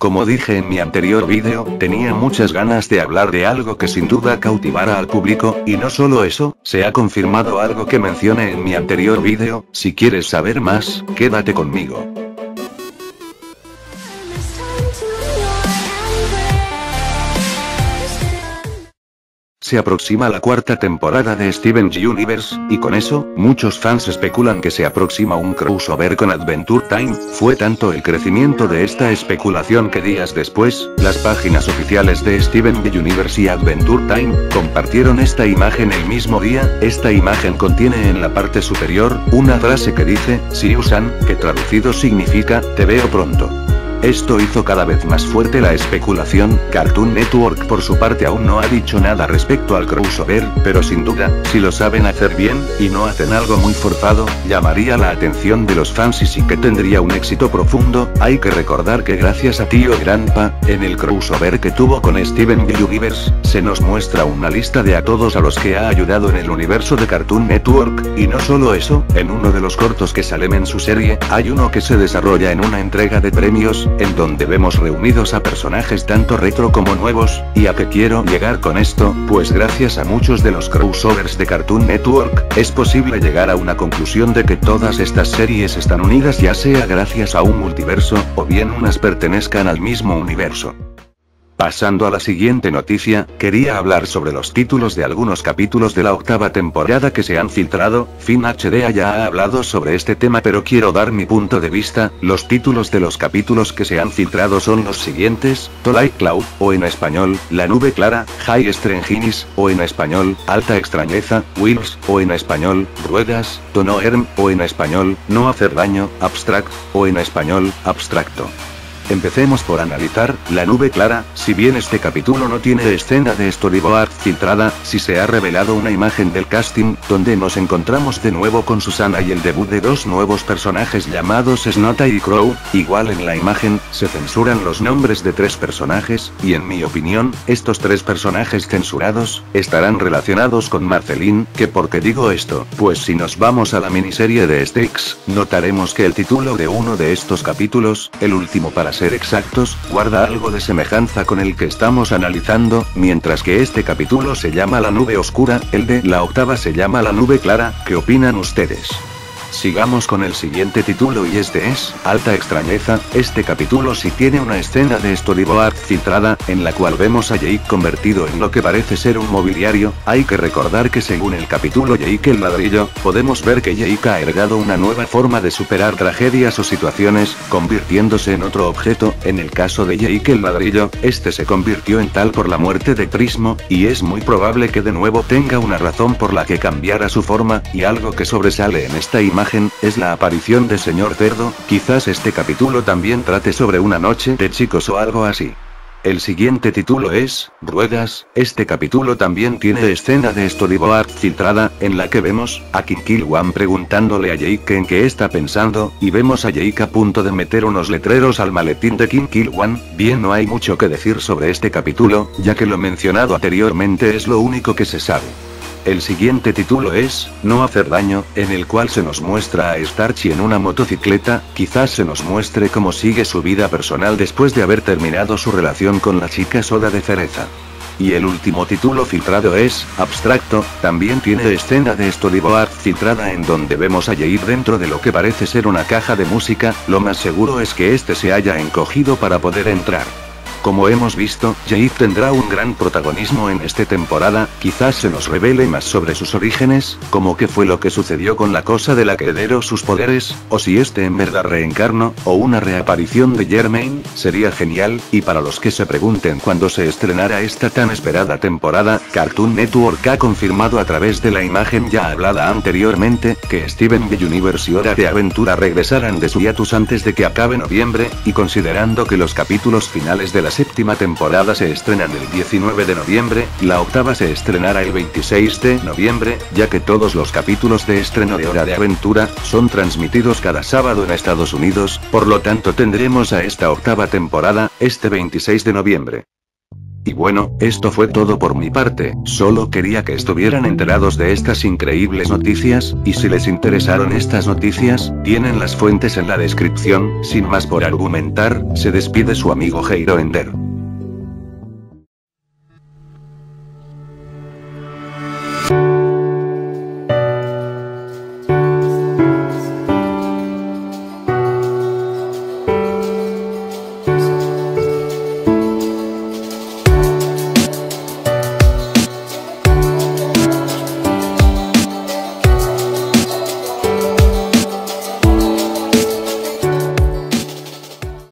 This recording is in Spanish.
Como dije en mi anterior vídeo, tenía muchas ganas de hablar de algo que sin duda cautivara al público, y no solo eso, se ha confirmado algo que mencioné en mi anterior vídeo, si quieres saber más, quédate conmigo. Se aproxima la cuarta temporada de Steven Universe, y con eso, muchos fans especulan que se aproxima un crossover con Adventure Time. Fue tanto el crecimiento de esta especulación que días después, las páginas oficiales de Steven Universe y Adventure Time compartieron esta imagen el mismo día. Esta imagen contiene en la parte superior una frase que dice, Si usan, que traducido significa, te veo pronto. Esto hizo cada vez más fuerte la especulación, Cartoon Network por su parte aún no ha dicho nada respecto al crossover, pero sin duda, si lo saben hacer bien, y no hacen algo muy forzado, llamaría la atención de los fans y sí que tendría un éxito profundo, hay que recordar que gracias a Tío Granpa, en el crossover que tuvo con Steven Universe, se nos muestra una lista de a todos a los que ha ayudado en el universo de Cartoon Network, y no solo eso, en uno de los cortos que salen en su serie, hay uno que se desarrolla en una entrega de premios, en donde vemos reunidos a personajes tanto retro como nuevos, y a qué quiero llegar con esto, pues gracias a muchos de los crossovers de Cartoon Network, es posible llegar a una conclusión de que todas estas series están unidas ya sea gracias a un multiverso, o bien unas pertenezcan al mismo universo. Pasando a la siguiente noticia, quería hablar sobre los títulos de algunos capítulos de la octava temporada que se han filtrado, Fin HD ya ha hablado sobre este tema pero quiero dar mi punto de vista, los títulos de los capítulos que se han filtrado son los siguientes, Tolai Cloud, o en español, La Nube Clara, High Stranginis, o en español, Alta Extrañeza, Wheels, o en español, Ruedas, Tono Erm, o en español, No Hacer Daño, Abstract, o en español, Abstracto. Empecemos por analizar, la nube clara, si bien este capítulo no tiene escena de storyboard filtrada, si se ha revelado una imagen del casting, donde nos encontramos de nuevo con Susana y el debut de dos nuevos personajes llamados Snota y Crow, igual en la imagen, se censuran los nombres de tres personajes, y en mi opinión, estos tres personajes censurados, estarán relacionados con Marceline, que por qué digo esto, pues si nos vamos a la miniserie de Stakes, notaremos que el título de uno de estos capítulos, el último para ser exactos, guarda algo de semejanza con el que estamos analizando, mientras que este capítulo se llama La Nube Oscura, el de la octava se llama La Nube Clara, ¿qué opinan ustedes? Sigamos con el siguiente título y este es, Alta Extrañeza, este capítulo sí tiene una escena de storyboard filtrada, en la cual vemos a Jake convertido en lo que parece ser un mobiliario, hay que recordar que según el capítulo Jake el ladrillo, podemos ver que Jake ha heredado una nueva forma de superar tragedias o situaciones, convirtiéndose en otro objeto, en el caso de Jake el ladrillo, este se convirtió en tal por la muerte de Prismo, y es muy probable que de nuevo tenga una razón por la que cambiara su forma, y algo que sobresale en esta imagen es la aparición de Señor Cerdo, quizás este capítulo también trate sobre una noche de chicos o algo así. El siguiente título es, Ruedas, este capítulo también tiene escena de storyboard filtrada, en la que vemos, a One preguntándole a Jake en qué está pensando, y vemos a Jake a punto de meter unos letreros al maletín de One, bien no hay mucho que decir sobre este capítulo, ya que lo mencionado anteriormente es lo único que se sabe. El siguiente título es, No hacer daño, en el cual se nos muestra a Starchy en una motocicleta, quizás se nos muestre cómo sigue su vida personal después de haber terminado su relación con la chica soda de cereza. Y el último título filtrado es, Abstracto, también tiene escena de storyboard filtrada en donde vemos a Jair dentro de lo que parece ser una caja de música, lo más seguro es que este se haya encogido para poder entrar. Como hemos visto, Jade tendrá un gran protagonismo en esta temporada, quizás se nos revele más sobre sus orígenes, como qué fue lo que sucedió con la cosa de la que sus poderes, o si este en verdad reencarnó, o una reaparición de Germain, sería genial, y para los que se pregunten cuándo se estrenará esta tan esperada temporada, Cartoon Network ha confirmado a través de la imagen ya hablada anteriormente, que Steven the Universe y Hora de Aventura regresarán de su hiatus antes de que acabe noviembre, y considerando que los capítulos finales de la séptima temporada se estrenan el 19 de noviembre, la octava se estrenará el 26 de noviembre, ya que todos los capítulos de estreno de Hora de Aventura son transmitidos cada sábado en Estados Unidos, por lo tanto tendremos a esta octava temporada, este 26 de noviembre. Y bueno, esto fue todo por mi parte, solo quería que estuvieran enterados de estas increíbles noticias, y si les interesaron estas noticias, tienen las fuentes en la descripción, sin más por argumentar, se despide su amigo Heiro Ender.